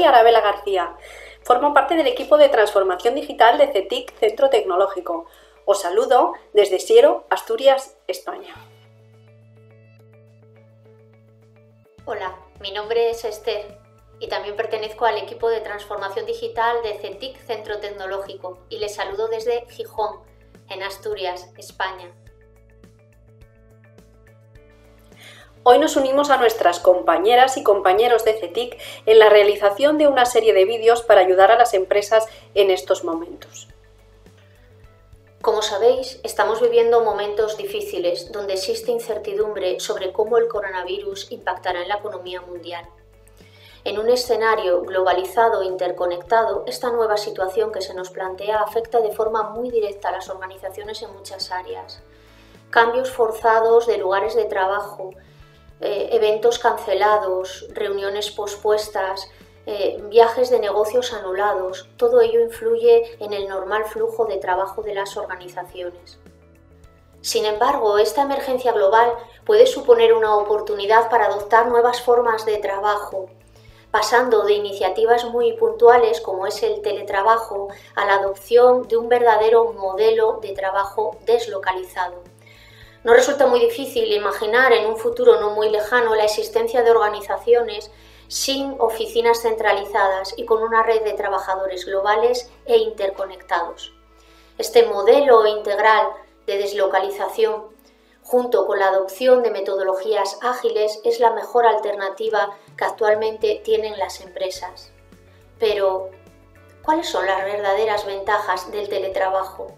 Soy Arabela García. Formo parte del equipo de transformación digital de CETIC Centro Tecnológico. Os saludo desde Siero, Asturias, España. Hola, mi nombre es Esther y también pertenezco al equipo de transformación digital de CETIC Centro Tecnológico y les saludo desde Gijón, en Asturias, España. Hoy nos unimos a nuestras compañeras y compañeros de CETIC en la realización de una serie de vídeos para ayudar a las empresas en estos momentos. Como sabéis, estamos viviendo momentos difíciles donde existe incertidumbre sobre cómo el coronavirus impactará en la economía mundial. En un escenario globalizado e interconectado, esta nueva situación que se nos plantea afecta de forma muy directa a las organizaciones en muchas áreas. Cambios forzados de lugares de trabajo, eh, eventos cancelados, reuniones pospuestas, eh, viajes de negocios anulados, todo ello influye en el normal flujo de trabajo de las organizaciones. Sin embargo, esta emergencia global puede suponer una oportunidad para adoptar nuevas formas de trabajo, pasando de iniciativas muy puntuales como es el teletrabajo a la adopción de un verdadero modelo de trabajo deslocalizado. No resulta muy difícil imaginar en un futuro no muy lejano la existencia de organizaciones sin oficinas centralizadas y con una red de trabajadores globales e interconectados. Este modelo integral de deslocalización, junto con la adopción de metodologías ágiles, es la mejor alternativa que actualmente tienen las empresas. Pero, ¿cuáles son las verdaderas ventajas del teletrabajo?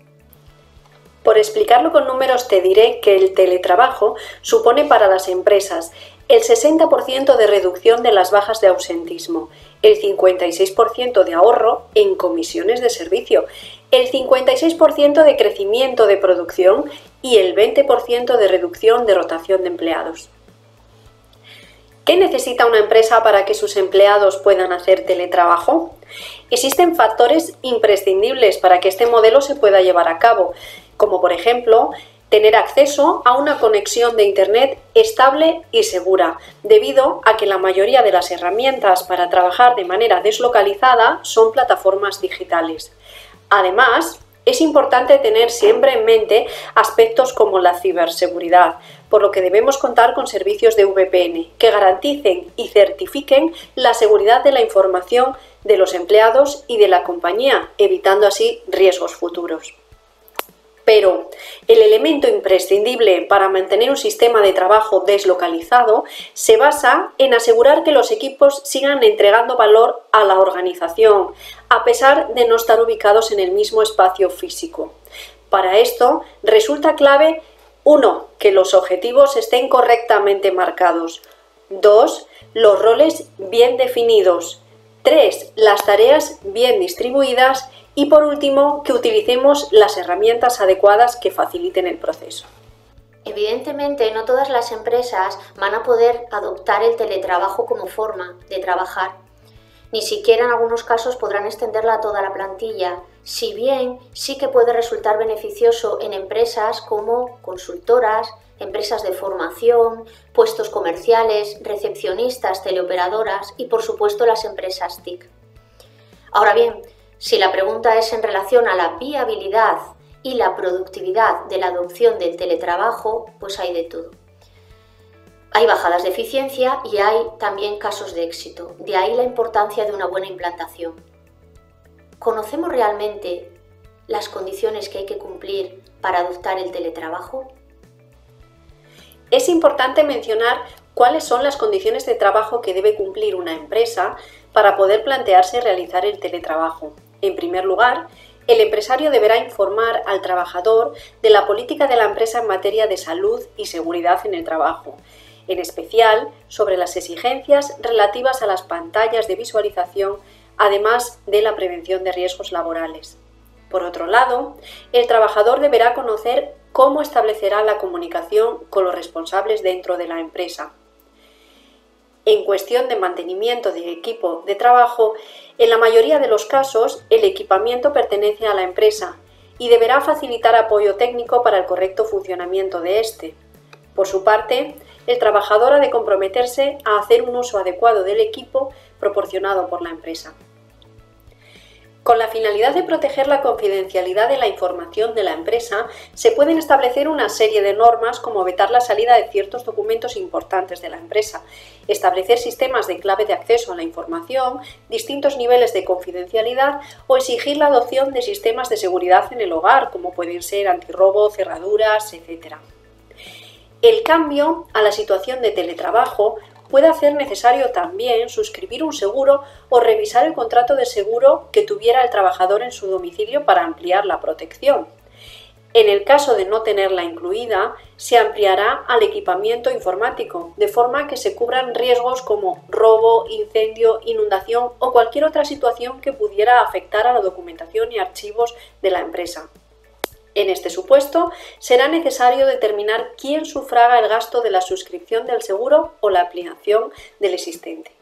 Por explicarlo con números te diré que el teletrabajo supone para las empresas el 60% de reducción de las bajas de ausentismo, el 56% de ahorro en comisiones de servicio, el 56% de crecimiento de producción y el 20% de reducción de rotación de empleados. ¿Qué necesita una empresa para que sus empleados puedan hacer teletrabajo? Existen factores imprescindibles para que este modelo se pueda llevar a cabo, como por ejemplo tener acceso a una conexión de Internet estable y segura, debido a que la mayoría de las herramientas para trabajar de manera deslocalizada son plataformas digitales. Además, es importante tener siempre en mente aspectos como la ciberseguridad, por lo que debemos contar con servicios de VPN que garanticen y certifiquen la seguridad de la información de los empleados y de la compañía, evitando así riesgos futuros. Pero el elemento imprescindible para mantener un sistema de trabajo deslocalizado se basa en asegurar que los equipos sigan entregando valor a la organización, a pesar de no estar ubicados en el mismo espacio físico. Para esto resulta clave 1. Que los objetivos estén correctamente marcados. 2. Los roles bien definidos. 3. Las tareas bien distribuidas y por último, que utilicemos las herramientas adecuadas que faciliten el proceso. Evidentemente, no todas las empresas van a poder adoptar el teletrabajo como forma de trabajar. Ni siquiera en algunos casos podrán extenderla a toda la plantilla, si bien sí que puede resultar beneficioso en empresas como consultoras, empresas de formación, puestos comerciales, recepcionistas, teleoperadoras y por supuesto las empresas TIC. Ahora bien, si la pregunta es en relación a la viabilidad y la productividad de la adopción del teletrabajo, pues hay de todo. Hay bajadas de eficiencia y hay también casos de éxito. De ahí la importancia de una buena implantación. ¿Conocemos realmente las condiciones que hay que cumplir para adoptar el teletrabajo? Es importante mencionar cuáles son las condiciones de trabajo que debe cumplir una empresa para poder plantearse realizar el teletrabajo. En primer lugar, el empresario deberá informar al trabajador de la política de la empresa en materia de salud y seguridad en el trabajo, en especial sobre las exigencias relativas a las pantallas de visualización, además de la prevención de riesgos laborales. Por otro lado, el trabajador deberá conocer cómo establecerá la comunicación con los responsables dentro de la empresa, en cuestión de mantenimiento de equipo de trabajo, en la mayoría de los casos el equipamiento pertenece a la empresa y deberá facilitar apoyo técnico para el correcto funcionamiento de éste. Por su parte, el trabajador ha de comprometerse a hacer un uso adecuado del equipo proporcionado por la empresa. Con la finalidad de proteger la confidencialidad de la información de la empresa, se pueden establecer una serie de normas como vetar la salida de ciertos documentos importantes de la empresa, establecer sistemas de clave de acceso a la información, distintos niveles de confidencialidad o exigir la adopción de sistemas de seguridad en el hogar, como pueden ser antirrobo, cerraduras, etc. El cambio a la situación de teletrabajo puede hacer necesario también suscribir un seguro o revisar el contrato de seguro que tuviera el trabajador en su domicilio para ampliar la protección. En el caso de no tenerla incluida, se ampliará al equipamiento informático, de forma que se cubran riesgos como robo, incendio, inundación o cualquier otra situación que pudiera afectar a la documentación y archivos de la empresa. En este supuesto, será necesario determinar quién sufraga el gasto de la suscripción del seguro o la ampliación del existente.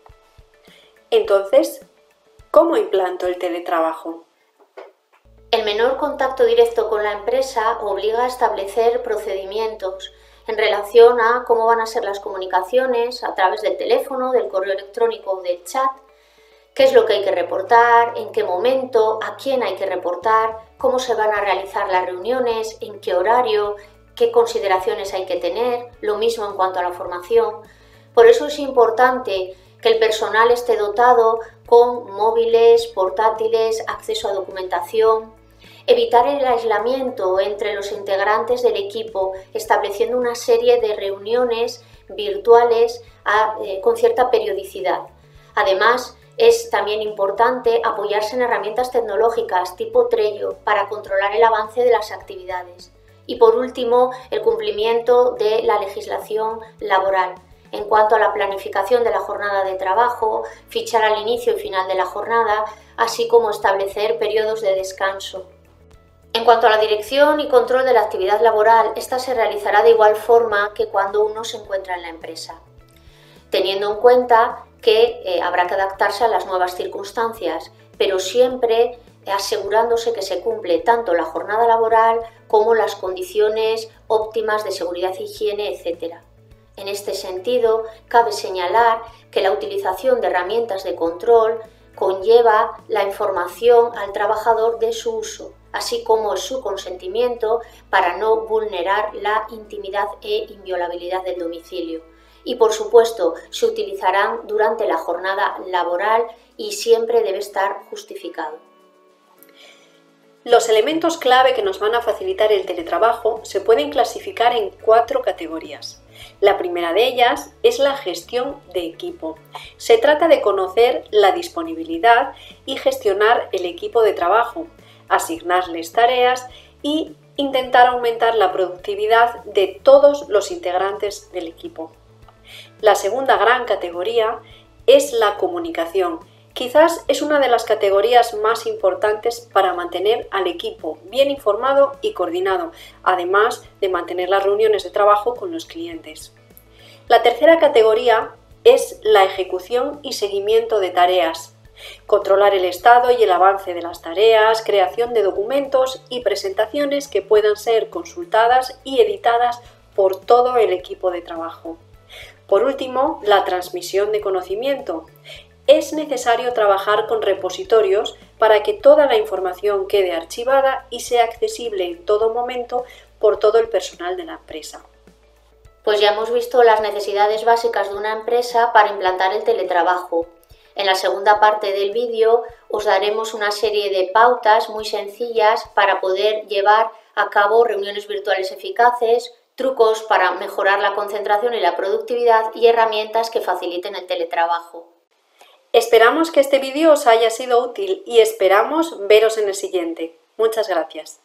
Entonces, ¿cómo implanto el teletrabajo? El menor contacto directo con la empresa obliga a establecer procedimientos en relación a cómo van a ser las comunicaciones a través del teléfono, del correo electrónico o del chat, qué es lo que hay que reportar, en qué momento, a quién hay que reportar, cómo se van a realizar las reuniones, en qué horario, qué consideraciones hay que tener, lo mismo en cuanto a la formación. Por eso es importante que el personal esté dotado con móviles, portátiles, acceso a documentación, evitar el aislamiento entre los integrantes del equipo, estableciendo una serie de reuniones virtuales eh, con cierta periodicidad. Además, es también importante apoyarse en herramientas tecnológicas tipo Trello para controlar el avance de las actividades. Y por último, el cumplimiento de la legislación laboral en cuanto a la planificación de la jornada de trabajo, fichar al inicio y final de la jornada, así como establecer periodos de descanso. En cuanto a la dirección y control de la actividad laboral, esta se realizará de igual forma que cuando uno se encuentra en la empresa, teniendo en cuenta que eh, habrá que adaptarse a las nuevas circunstancias, pero siempre asegurándose que se cumple tanto la jornada laboral como las condiciones óptimas de seguridad higiene, etc. En este sentido, cabe señalar que la utilización de herramientas de control conlleva la información al trabajador de su uso, así como su consentimiento para no vulnerar la intimidad e inviolabilidad del domicilio y por supuesto se utilizarán durante la jornada laboral y siempre debe estar justificado. Los elementos clave que nos van a facilitar el teletrabajo se pueden clasificar en cuatro categorías. La primera de ellas es la gestión de equipo. Se trata de conocer la disponibilidad y gestionar el equipo de trabajo, asignarles tareas y intentar aumentar la productividad de todos los integrantes del equipo. La segunda gran categoría es la comunicación. Quizás es una de las categorías más importantes para mantener al equipo bien informado y coordinado, además de mantener las reuniones de trabajo con los clientes. La tercera categoría es la ejecución y seguimiento de tareas. Controlar el estado y el avance de las tareas, creación de documentos y presentaciones que puedan ser consultadas y editadas por todo el equipo de trabajo. Por último, la transmisión de conocimiento. Es necesario trabajar con repositorios para que toda la información quede archivada y sea accesible en todo momento por todo el personal de la empresa. Pues ya hemos visto las necesidades básicas de una empresa para implantar el teletrabajo. En la segunda parte del vídeo os daremos una serie de pautas muy sencillas para poder llevar a cabo reuniones virtuales eficaces, trucos para mejorar la concentración y la productividad y herramientas que faciliten el teletrabajo. Esperamos que este vídeo os haya sido útil y esperamos veros en el siguiente. Muchas gracias.